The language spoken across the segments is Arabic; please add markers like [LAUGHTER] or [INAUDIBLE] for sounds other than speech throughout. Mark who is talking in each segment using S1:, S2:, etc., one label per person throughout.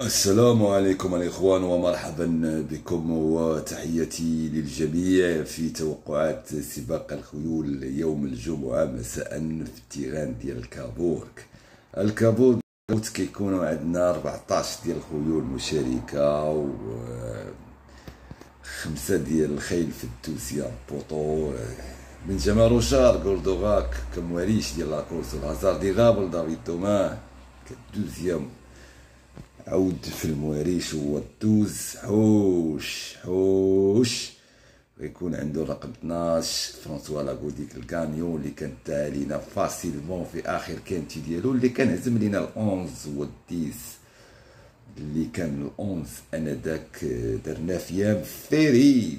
S1: السلام عليكم الإخوان ومرحبا بكم وتحياتي للجميع في توقعات سباق الخيول يوم الجمعة مساء في التيران ديال الكابورك. الكابورك كيكونوا عندنا 14 ديال الخيول مشاركة و خمسة ديال الخيل في الدوسية بوطو من جمال روشار غولدوغاك كمواليش ديال لاكورس الهزار دي غابل دافيد توما كدوزيام عود في المواريش الدوز حوش حوش. غيكون عنده الرقم 12 فرانسوا لاغو ديك الكانيو اللي كان تالينا فاسيلمون في آخر كانتي ديالو اللي كان هزم لينا الأونز هو الديس اللي كان الأونز أنا داك درنا فيام فيري.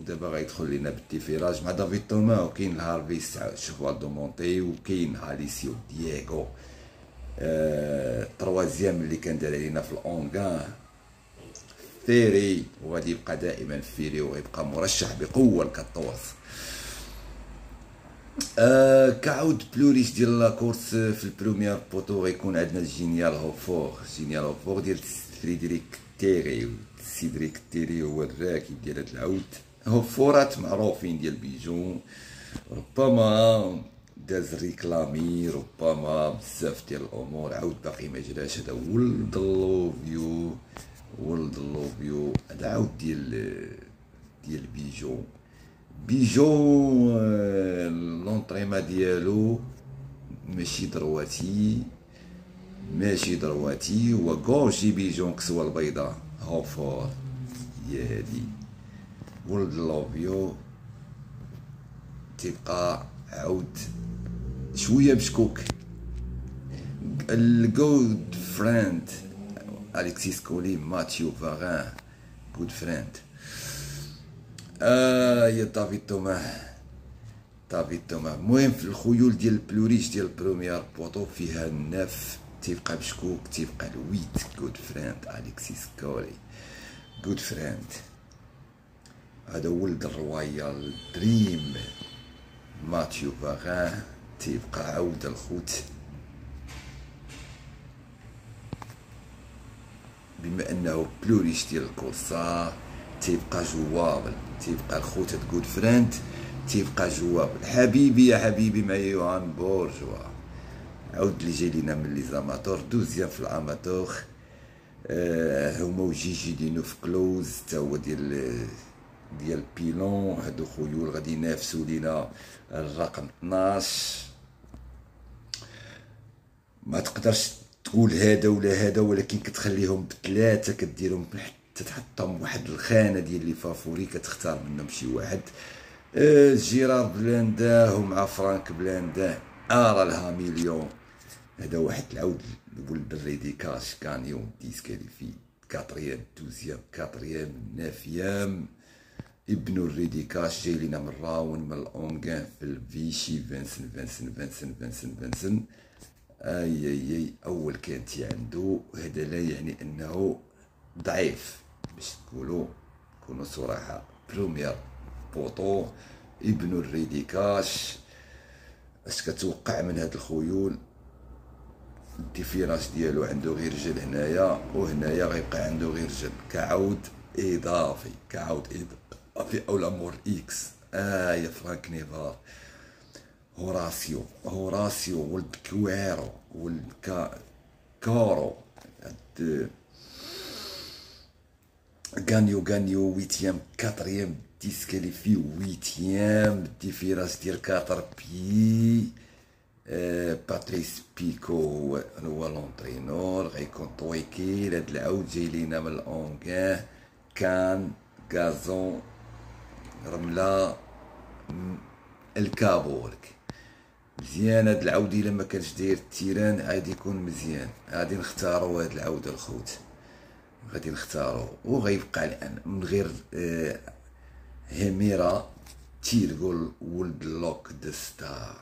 S1: ودابا غيدخل لينا بالديفيراج مع دافيد توما وكاين الهارفي cheval de monté وكاين هاليسيو دييغو. troisième اللي كان دار علينا في الأونغان. ferré وغادي يبقى دائما ferré وغيبقى مرشح بقوة ل 14 آه كعود plus riche ديال la course في ال premier poteau غيكون عندنا جينيال هوفور. جينيال هوفور ديال فريدريك تيري. سيدريك تيري هو الراكب ديال هاد العود. هوفورات معروفين ديال بيجون. ربما داز ريكلامي ربما بزاف ديال الأمور عاود باقي ما جراش. هذا ولد اللوفيو ولد اللوفيو هذا عاود ديال ديال بيجو. بيجو لونطريما ديالو ماشي درواتي ماشي درواتي هو غوشي بيجون كسوة البيضاء هوفور يادي ولد اللوفيو تبقى عاود شوية بشكوك. الجود فريند أليكسيس كولي ماتيو فاغان جود فريند آه يا دافيد توما. دافيد توما. المهم في الخيول ديال البلوريش ديال البروميير بوطو فيها النف تيبقى بشكوك تيبقى الويت. جود فريند أليكسيس كولي. جود فريند هذا ولد الرويال دريم. ماتيو فاغان تيبقى عود الخوت. بما أنه بلوريش ديال الكورسا تيبقى جوابل تيبقى الخوت تقول فرانت تيبقى جوابل حبيبي يا حبيبي مع يوهان بورجوا عود اللي جاي لينا من لي زاماتور دوزيام في الاماتور آه هما وجيجي دينو في كلوز تا هو ديال ديال بيلون. هادو خيول غادي ينافسوا لينا الرقم 12 ما تقدرش تقول هذا ولا هذا ولكن كتخليهم بثلاثة كديرهم حتى تحطهم واحد الخانة ديال لي فافوري كتختار منهم شي واحد. آه جيرار بلاندا ومع فرانك بلاندا. ارى لها مليون. هذا واحد العود ولد الريديكاش كان يوم ديسكاليفي. كاتريام دوزيام كاتريام نافيام. ابن الريديكاش جاي لينا من راون من الأونغان في الفيشي فينسن فينسن فينسن فينسن فينسن. آي آي آي أول كانت عنده هذا لا يعني أنه ضعيف. باش تقولوا كونوا صراحة بروميير بوطو ابن الريديكاش. أش كتوقع من هاد الخيول؟ الديفيراج ديالو عنده غير رجل هنايا وهنايا غيبقى عنده غير رجل كعود إضافي كعود اضافي أو الأمور إكس. آه يا فرانك نيفار. هوراسيو هوراسيو ولد كويرو ولد كا كورو غانيو غانيو ويتيام كاتريام ديسكاليفي ويتيام ديفيراس ديال كاتر بي آه باتريس بيكو هو هو لونترينور غيكون طويكيل. هاد العود جاي لينا من الاونغان كان غازون رملة الكابورك. مزيان هاد العود إلا ما كانش داير التيران غادي يكون مزيان. غادي نختاروا هاد العود الخوت. غادي نختاروا وغيبقى الآن من غير آه هيميرا تيرغول ولد لوك دو ستار.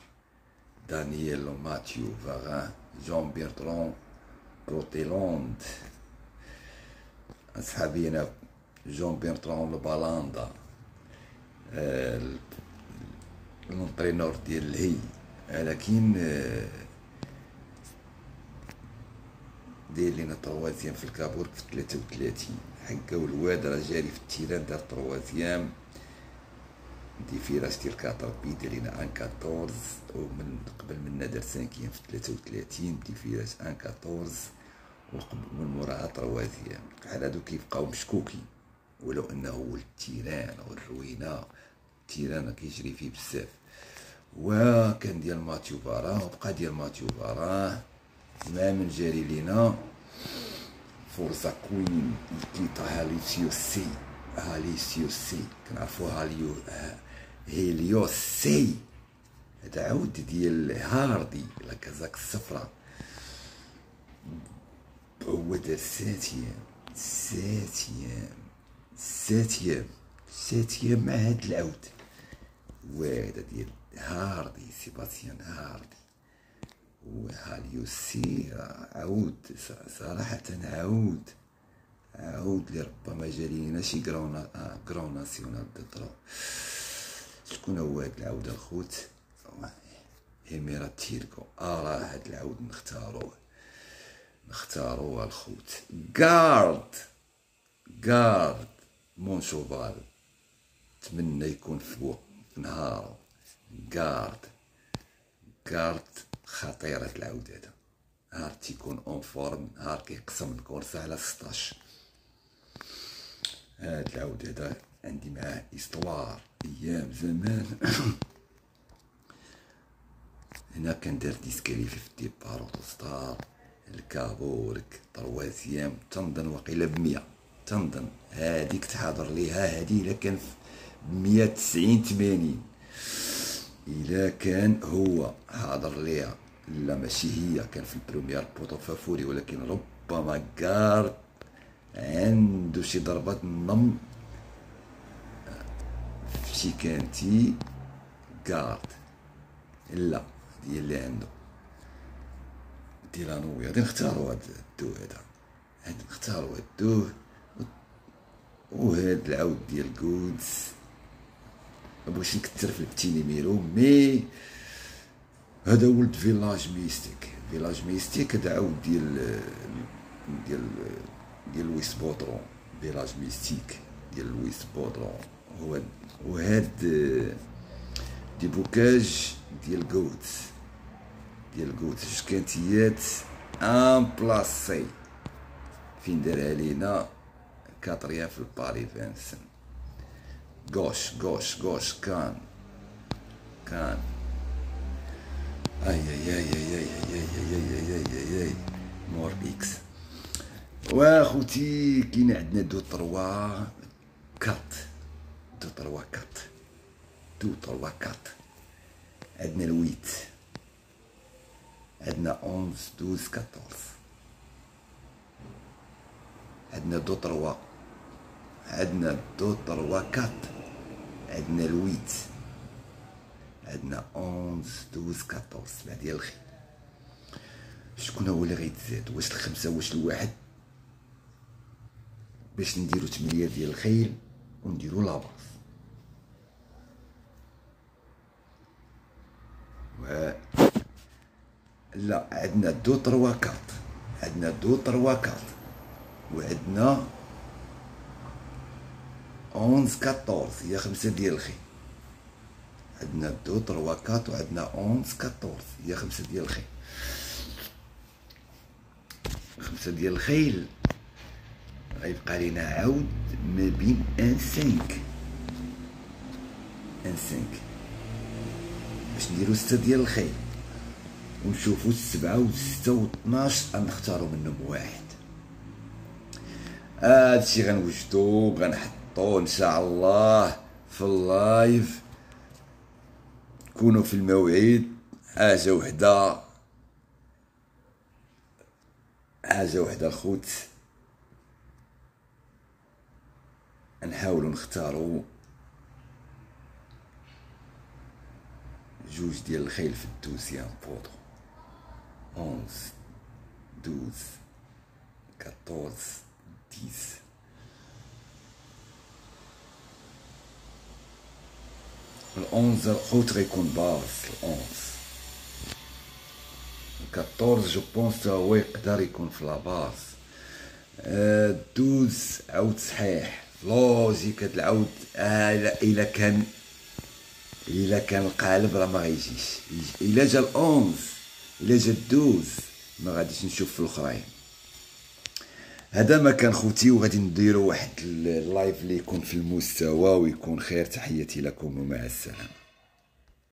S1: دانييل ماتيو فاغان جون بيرترون روتيلوند أصحابينا جون بيرترون لبالاندا آه المونترينور ديال الهي لكن داير لينا طروازيام في الكابور في 33 حكا والواد راه جاري في التيران دار طروازيام. ديفيراج ديال كاتر بي داير لينا أن 14 ومن قبل منا دار سانكيام في 33 ديفيراج أن 14 وقبل من موراها طروازيام. بحال هادو كيبقاو مشكوكين. ولو أنه التيران والروينه التيران كيجري فيه بزاف. وكان ديال ماتيو بارا وبقى ديال ماتيو بارا ما من جاري لينا. فورزا كوين كيتا هاليسيو سي. هاليسيو سي. كنعرفو هاليو هيليو سي. هذا عود ديال هاردي لا كازاك الصفراء هو دار ساتيام ساتيام ساتيام ساتيام مع هاد العود. وهذا ديال هاردي سيباسيان هاردي. وهاليوسي عود صراحة عود عود اللي ربما جارينا شي كرون آه كرون ناسيونال دو درو شكون هو هاد العود الخوت؟ إميرا تيركو. آه هاد العود نختاروه. نختاروه الخوت. كارد كارد مون شوفال نتمنى يكون فوق في نهارو كارد كارد خطير هاد العود هذا. نهار تيكون اون فورم نهار كيقسم الكورسة على 16 هاد العود هذا عندي معاه إستوار أيام زمان. [COUGHS] هنا كان دار ديسكاليفي في الديبار اوتوستار الكابورك طروازيام تنظن وقيله بمية. تنظن هاديك تحاضر ليها هادي إلا بمية تسعين تمانين. الا كان هو حاضر ليها لا ماشي هي كان في البروميير بوطو فافوري ولكن ربما كار عنده شي ضربات النم في شي كانتي كارد لا ديال اللي عنده. ديلانوي غادي نختارو هاد ال deux هذا. غادي نختارو هاد ال deux. وهاد العود ديال مبغيتش نكثر في ال petits numéros mais هذا ولد Village Mystic. Village Mystic هذا عاود ديال ديال ديال لويس بودرون. Village Mystic ديال Louis Baudron. هو وهاد دي بوكاج ديال كوت ديال كوت جوج كانتيات ان بلاسي فين دارها لينا كاتريان في الباري فانسن غوش غوش غوش كان كان اي اي اي اي اي اي اي اي اي اي اي مور إكس واخوتي كاين عندنا دو تروا quatre deux trois quatre deux trois quatre عندنا ال huit عندنا onze douze quatorze عندنا deux trois عندنا deux trois quatre عندنا ال huit عندنا onze douze quatorze سبع ديال الخيل شكون هو اللي غيتزاد واش الخمسة واش الواحد باش نديرو تمنية ديال الخيل ونديرو لاباس و لا عندنا deux trois quatre عندنا deux trois quatre وعندنا onze quatorze هي خمسة ديال الخيل عندنا deux trois quatre وعندنا onze quatorze هي خمسة ديال الخيل خمسة ديال الخيل غيبقى لينا عاود ما بين ان سانك ان سانك باش نديرو ستة ديال الخيل ونشوفو السبعة والستة وطناش غنختارو منهم واحد. هادشي غنوجدو غنحطو إن شاء الله في اللايف. كونوا في الموعد. حاجة وحدة. حاجة وحدة الخوت نحاولوا نختاروا جوج ديال الخيل في ال deuxième poteau onze douze quatorze dix. الأونز الخوت غيكون باص الأونز 14 جو بونس هو يقدر يكون في لاباس آه، دوز عاود صحيح. لوجيك هاد العود آه إلا كان إلا كان القالب راه ما غيجيش. إلا جا الاونز إلا جا الدوز ما غاديش نشوف في الأخرين. هذا ما كان خوتي وغادي نديرو واحد اللايف اللي يكون في المستوى ويكون خير. تحياتي لكم ومع السلامة.